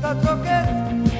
That's okay.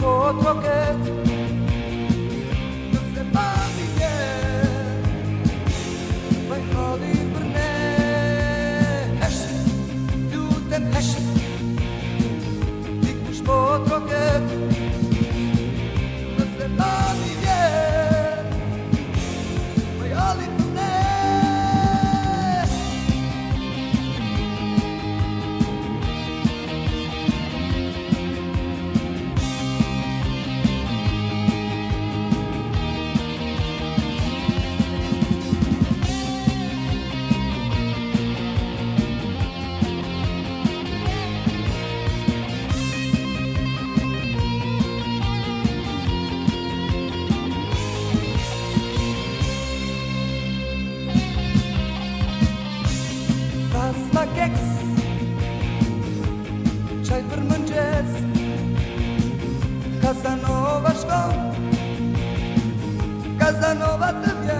go to C'hai per mangiare Casanova scopo Casanova te viene